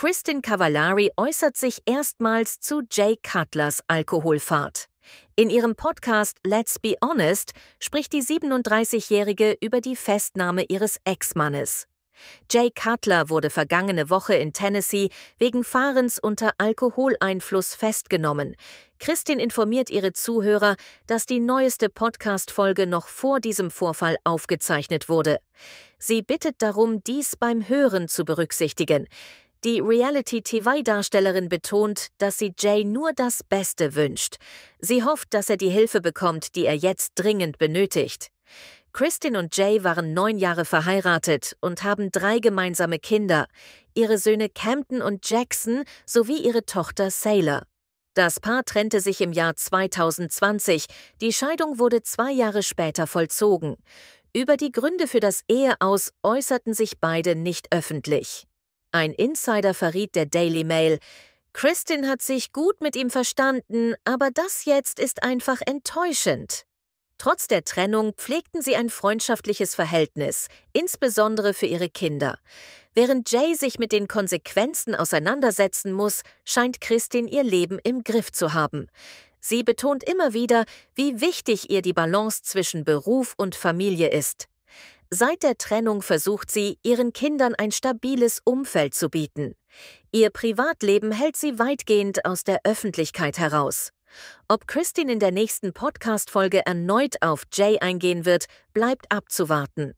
Kristin Cavallari äußert sich erstmals zu Jay Cutlers Alkoholfahrt. In ihrem Podcast Let's Be Honest spricht die 37-Jährige über die Festnahme ihres Ex-Mannes. Jay Cutler wurde vergangene Woche in Tennessee wegen Fahrens unter Alkoholeinfluss festgenommen. Christin informiert ihre Zuhörer, dass die neueste Podcast-Folge noch vor diesem Vorfall aufgezeichnet wurde. Sie bittet darum, dies beim Hören zu berücksichtigen. Die Reality-TV-Darstellerin betont, dass sie Jay nur das Beste wünscht. Sie hofft, dass er die Hilfe bekommt, die er jetzt dringend benötigt. Kristin und Jay waren neun Jahre verheiratet und haben drei gemeinsame Kinder, ihre Söhne Campton und Jackson sowie ihre Tochter Sailor. Das Paar trennte sich im Jahr 2020, die Scheidung wurde zwei Jahre später vollzogen. Über die Gründe für das Eheaus äußerten sich beide nicht öffentlich. Ein Insider verriet der Daily Mail, Kristin hat sich gut mit ihm verstanden, aber das jetzt ist einfach enttäuschend. Trotz der Trennung pflegten sie ein freundschaftliches Verhältnis, insbesondere für ihre Kinder. Während Jay sich mit den Konsequenzen auseinandersetzen muss, scheint Christin ihr Leben im Griff zu haben. Sie betont immer wieder, wie wichtig ihr die Balance zwischen Beruf und Familie ist. Seit der Trennung versucht sie, ihren Kindern ein stabiles Umfeld zu bieten. Ihr Privatleben hält sie weitgehend aus der Öffentlichkeit heraus. Ob Christine in der nächsten Podcast-Folge erneut auf Jay eingehen wird, bleibt abzuwarten.